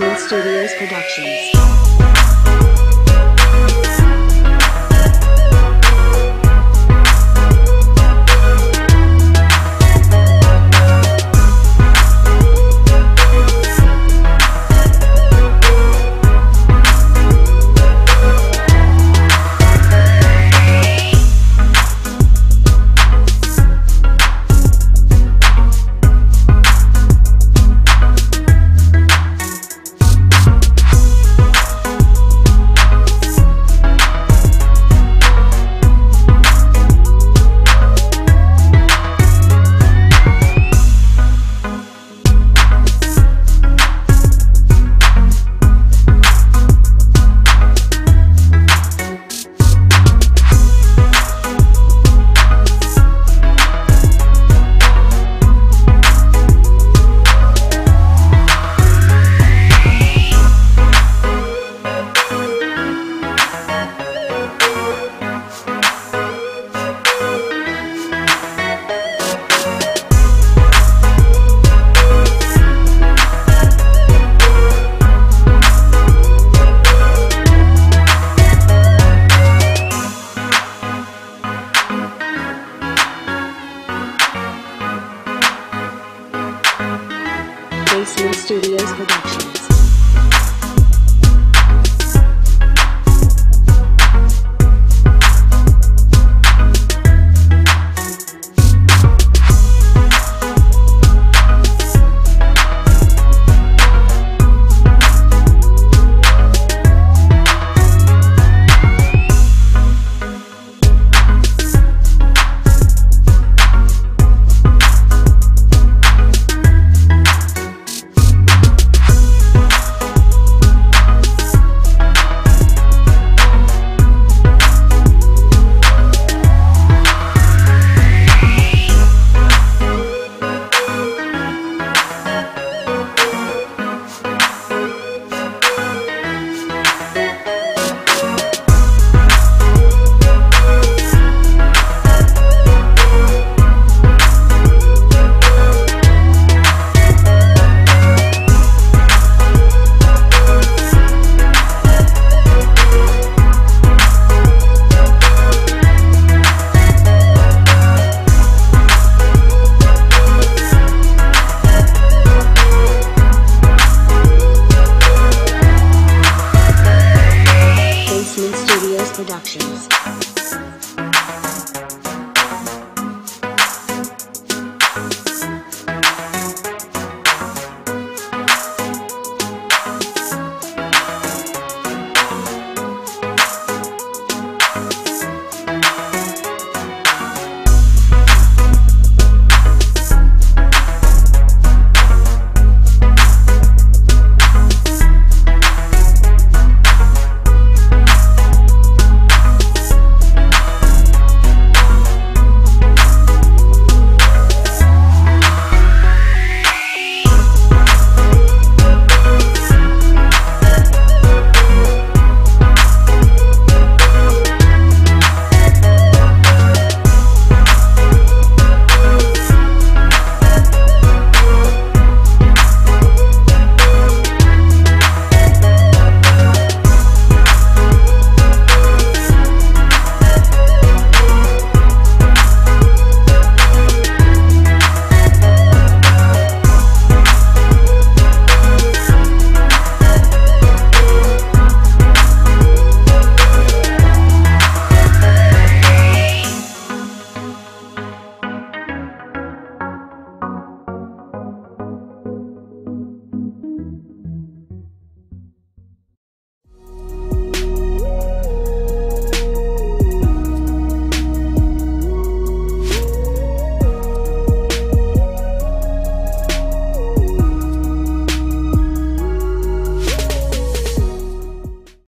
Studios Productions. Basement Studios Productions. Productions.